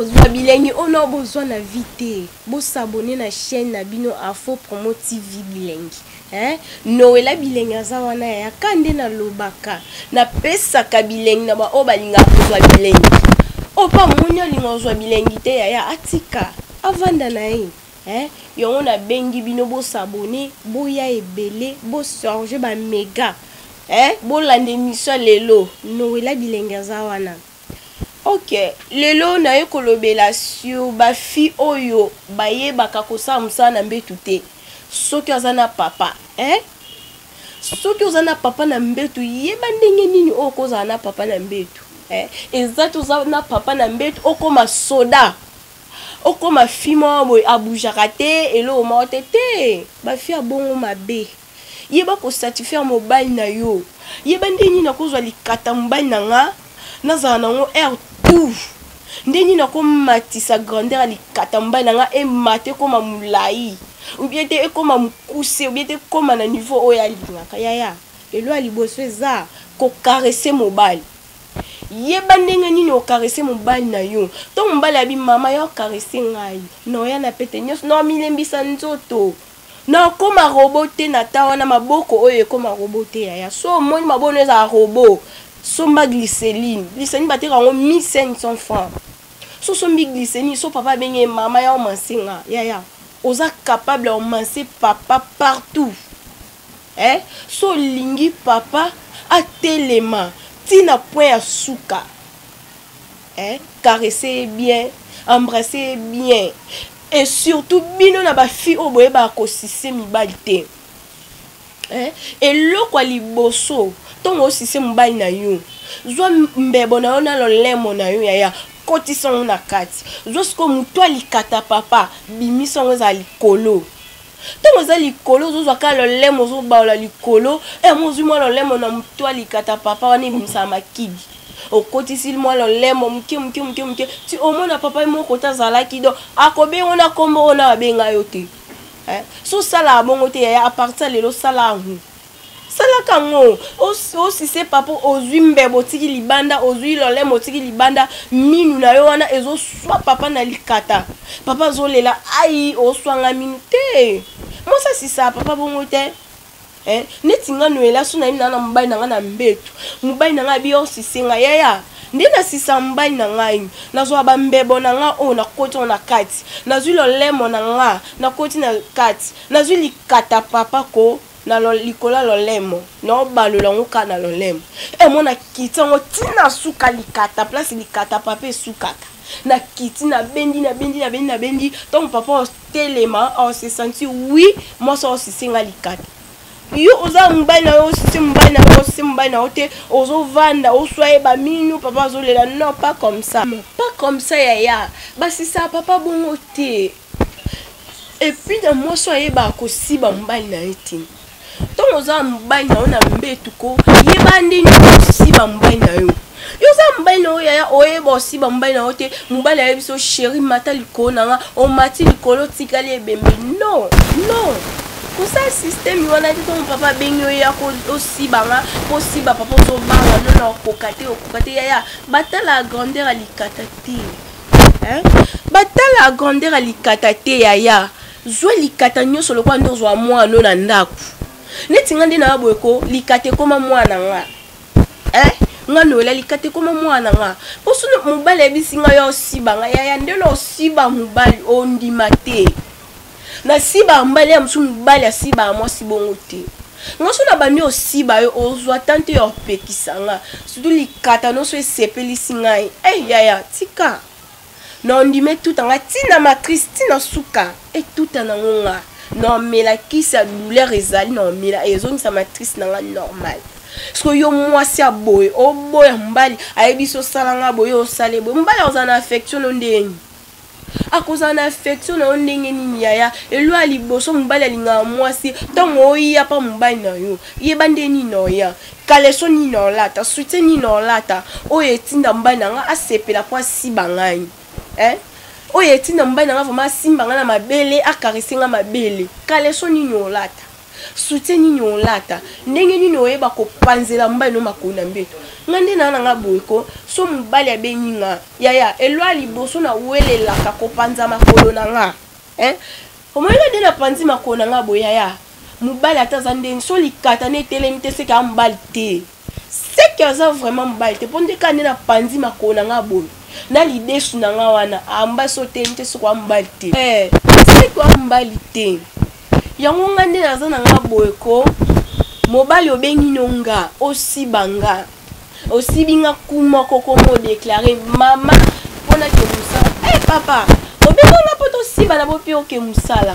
kozwa bilengi oyo nao bozwa na vie te bosabone na chaîne na bino afo promo tv bilengi eh? nowela bilengi aza wana yayaka nde nalobaka napesaka bilengi na baoyo balingaka kozwa bilengi oyo mpe amoni alinga kozwa bilengi te yaya atika avanda na ye eh? yango nabengi bino bosabone boya ebele bosorge bamega eh? bolanda emission lelo nowela bilengi aza wana ok lelo naye kolobela sur bafi oyo bayebaka kosala mosala na mbetu te soki aza na papa eh? soki oza na papa na mbetu yeba ndenge nini oyo okozala na papa na mbetu eh? eza ti oza na papa na mbetu okoma soda okoma fi moko boye abujaka te eloko moko te te bafi ya bongo mabe yeba ko satisfaire mobali na yo yeba ndenge nini nakozwa likata mobali na nga nazala na yango air tout ndenge nini nakomatisa grandeur ya likata mobali na nga emata ekoma molai obie te ekoma mokuse obie te ekoma na niveau oyo alingaka yaya lelo ya liboso eza kokarese mobali yeba ndenge nini okarese mobali na yo ntango mobali abi mama yo okarese ngai naoya na pete nyonso naomilembisa nzoto Na koma robot te na ta wana maboko oyo ekoma robot te yaya so omoni maboko no ezala robot somba glyceline glyceline bateka yango 1500 francs so sombi glyceline so papa abenge mama ya omanse nga yaya oza capable ya omanse papa partout eh? so olingi papa atelema ti na point ya suka eh? caresse ye bien embrasse ye bien Et surtout bino na ba fille oyo boyebaka kosise mibali te eh? eloko ya liboso ntongo osise mobali na yo zwa mbebo na yo na lolemo na yo yaya kotisa yango na kati zwa sikoyo motu ya likata papa bimisa yango ezala likolo ntango oza likolo ozozwa kaka lolemo ozobaola likolo yango eh, ozwi mwa lolemo na moto alikata papa wana ebimisaka makidi okotisi mwa lolemo moke moke moke moke ti omona papa ye moko te azalaki do akobenga ona nkombo ona babenga yo te eh, so osalaka bongo te yaya apartir lelo osala yango salaka yango osise papa ozwi mbebo otiki libanda ozwi lolemo otiki libanda minu na yo wana ezoswa papa na likata papa azolela ai oswanga minu te mwasi asisa papa bongo te eh? neti nga noela so nayebi naa na mobali na nga na mbetu mobali na nga abi osise nga yaya nde nasisa mobali na ngai nazwa bambebo na nga oyo nakoti oyo na kati nazwi lolemo na nga nakoti na kati nazwi likata papa ko na lo, likolo ya lolemo naobalola yango kaka na lolemo e eh, mo nakiti yango ntina suka likata place likata papa esukaka nakiti nabendi nabendi nabendi nabendi ntango papa otelema aosesanti wi mwasi aosise nga likata yo oza mobali na yo osise mobali na yo osise mobali na yo te ozovanda oswa ye bamino papa azolela non pas comme ça pas comme ça yaya basisa papa bongo te epuis na mwasi oyo ayebaka kosiba mobali na ye te ntongo oza mobali na yo na mbetu ko yeba ndenge kosiba mobali na yo yo oza mobali na yo yaya oyeba osiba mobali na yo te mobali ayebi so sheri mata likolo na nga omati likolo otikali ebembe no no kosala systeme wana te ntongo papa abengi yo ya osiba nga kosiba papa ozobanga nona okoka te okoka te yaya batala grandeur ya likata te hein batala grandeur ya likata te yaya zwa likata nyonso lokola nde ozwa mwana no na ndako neti nga nde na baboye ko likata ekoma mwana nga eh? nga noela likata ekoma mwana nga mpo soki mobali ayebisi nga yo osiba nga yaya ndelo osiba mobali ondima te na siba ya mbali ya mosusu mibali ya siba ya mwasi bongo te nga so na bandi osiba yo ozwa tante ya opekisa nga sutu likata noso esepelisi ngai ey eh, yaya tika na ondima etuta nga ntina matrice ntina suka etuta nango nga na omela kisi ya douleur ezali na omela ezongisa matrice na nga normal soki yo mwasi ya boye oboya mobali ayebi so osala nga boye osale boye mobali akozala na affection no ndeni akozala na affection na yo ndenge nini yaya elo ya liboso mobali alingaka mwasi ntango oya mpa mobali na yo yeba nde nini oya kaleso nini olata soutien nini olata oyo etinda mobali na nga asepela mpo asiba ngai eh? oyo etinda mobali na nga vraimen asimba ngai na mabele akarese ngai mabele kaleso nini olata soutien nini olata ndenge nini oyeba kopanzela mobali no makolo na mbeto nga nde naa na nga boye ko so mobali abengi nga yaya elwa liboso na welelaka kopanza makolo na nga eh? omoni nga nde napanzi makolo na nga boye yaya mobali ata aza ndenge so likata na etelemi te seke a mobali te seke aza vraiment mobali te mpo nde kaka nde na panzi makolo na ngai boye na lidesu na ngai wana amba so te nte soko amobali te eh, seke wa mobali te yango ngai nde naza na ngai boye ko mobali obengi no nga osiba nga osibi nga kuma kokoma odeklare mama mpo na ke mosala e eh, papa obenga nga mpo tosiba na bo mpe oke mosala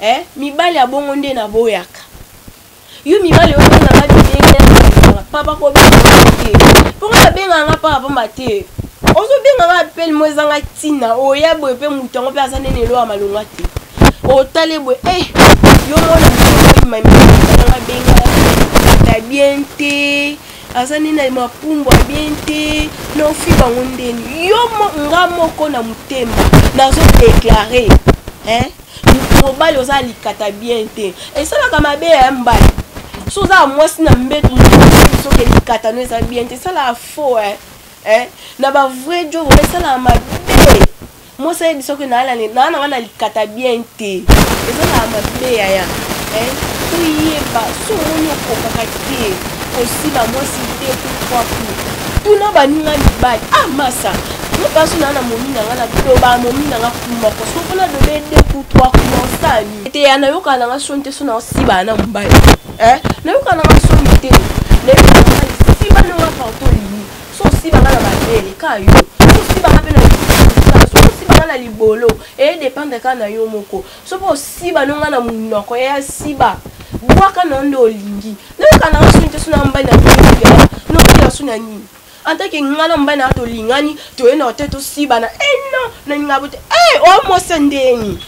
e eh, mibali ya bongo nde naboyaka yo mibali oyo na nga bibengana pa bakobenga te mpo nga babengana nga pa bapamba te ozobenga nga apele mo ezanga ntina oya boye mpe moto yango mpe aza nene eloya malonga te otale boye e eh, yo mona benga ta bien te aza nde na mapumbwa bien te nofi bango ndeni yo nga moko na motema nazodeklare hein mobali oza likata bien te esalaka mabe ya mbali so oza mwasi na mbetu soki likata no eza bien te esalaka faux eh. Eh? na ba vrai jo vraimen esalaka mabe mwasi ayebi soki naa nanga na likata bien te ezalaka mabe yaya eh? toyeba so omoni okokaka te kosima mwasi te pourquoi pour tuna baninga mibali ah masa nga mpasi naa na momi na nga na biloba momi na nga moko soko na dobe de ou trois commensani te ya nayoka na nga soni te so na osiba na mbali eh nayoka na nga soni te nayoka na nga siba na nga partout olingi so osiba nga na mabele ka yo so osiba nga mpe na nga na libolo eyedependre kaka na yo moko soki osiba no nga na monoko ya siba bwaka na yo nde olingi nayoka na nga soni te sona mbali na nokoya soni ya nini en tant que nga na mobali na nga tolingani toye na hotel tosibana e eh non nalinga bote e eh, oa mwasi ndeni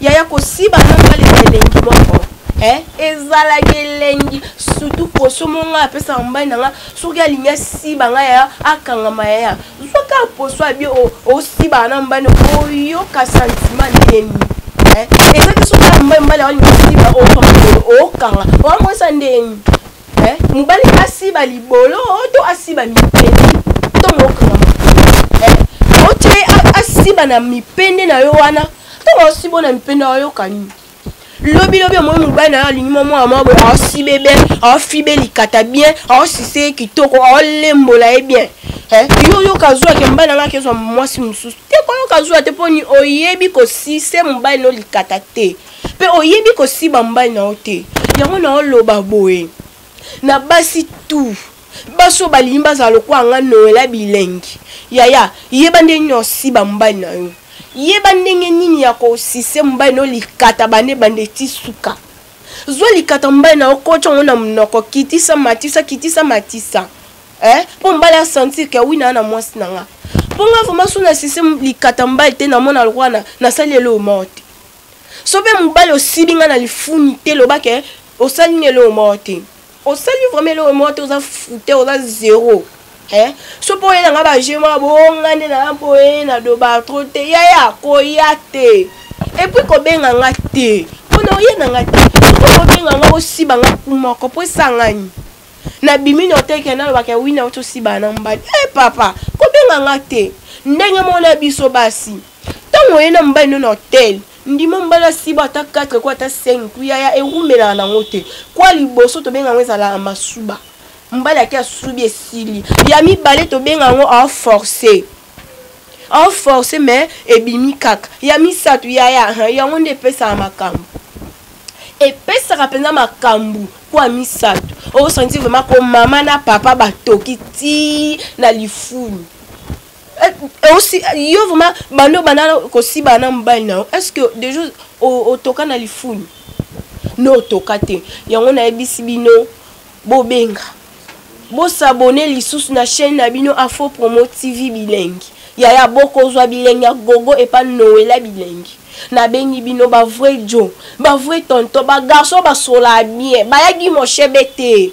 yaya kosiba na mobali na elengi moko eh, ezalaki elengi sutu poso mo ngai apesaka mobali na ngai soki alingi asiba ngai yaya akangama yaya zwa kaka poso abie osibaka na mobali oyoka santima ndeni ezaki soki mobali mobali alingi asiba okanga okanga oamwesa ndeni eh, mobali asiba libolo to asiba mipende to mokanga eh, otie asiba na mipende na yo wana ntango osiba na mipende oyoka nini lobilobi omoi mobali na yo alingi mwa mwana mwa boye aosibe bien aofibe likata bien aosise ye kitoko aolembola ye bien eh, yo oyoka azwa ke mobali na ngai akezwa mwasi mosusu te koyoka azwa te mpo oyebi kosise mobali no likata te mpe oyebi kosiba mbai na yo te yango na oloba boye na basi tu baso balingi bazala lokola nga noela bilengi yaya yeba nde nini osiba mbai na yo yeba ndenge nini ya kosise mobali no likata bande bande ti suka zwa likata mobali na okotya yango na monoko kitisa matisa kitisa matisa eh? mpo mobali asentir ke wi naa na mwasi na nga mpo nga vraimen so nasise likata mobali te namona lokola nasali eloo moko te so mpe mobali osibi ngai na lifuni te loba ke osali nini eloko moko te osali vraiment eloko moko te oza fute oza zero eh? so mpo oye na ngai baje mwa bonga nde naa mpo oye na doba tro te yaya koya te epuis kobenga ngai te mpona oye na ngai te okobenga ngai osiba ngai ku moko mpo esangani nabimi na oteke nalobaka wi na oti osibana mbadi e eh, papa kobenga ngai te ndenge moko na biso basi ntango oye na mobali no na hotel ndima mobali asiba ata 4 ko ata 5 ku yaya ewumelaka nango te kwa liboso tobenga yango ezalaka masuba mobali ake asubi esili ya mibale tobenga yango aforce aforce mais ebimi kaka ya misato yaya yango nde epesaka makambo epesaka mpenza makambo kwa misato osanti vraimen ko mama na papa batoki ti na lifuni eh, osi yo vraiment bando bana kosiba na mobali na yo est ce que déjà otoka na lifuni no otoka te yango nayebisi bino bobenga bosabone lisusu na chaîne na bino afo promo tv bilengi yaya bokozwa bilengi ya gogo epa noela bilengi nabengi bino bavrai jo bavrai tonton bagarçon basolaa bien bayaki moshebe te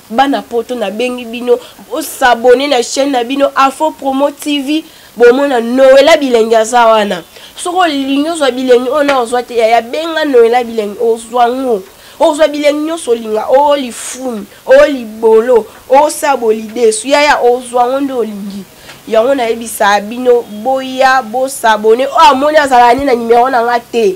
bana poto nabengi bino bosabone na chaîne na bino afo promo tv bomona noela bilengi aza wana soki olingi ozwa bilengi oyo na ozwa te yaya benga noela bilengi ozwa ngo ozwa bilengi nyonso olinga o lifuni o libolo osa bolidesu yaya ozwa ngo nde olingi yango nayebisa bino boya bosabone oyo amoni azalaka nde na nimero na nga te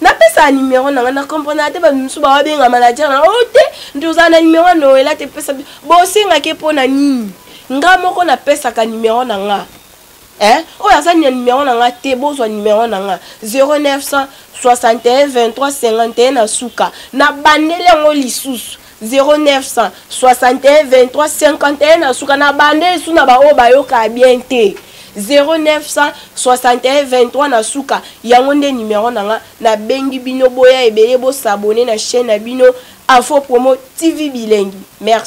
napesa numero na ngai na comprendre ate bato mosusu bawabenga manager na o oh, te nde ozala na numero ya noela te pesa bosengaki mpo na nini nga moko napesaka numero na nga eh? oyo aza na numero na nga te bozwa numero na nga 0961 23 51 na suka nabandeli yango lisusu 0961 na suka na bande esu na baoyo bayoka bien te 0961 na suka yango nde numero na nga nabengi bino boya ebele bosabone na chaîne na bino afo promo tv bilengi merci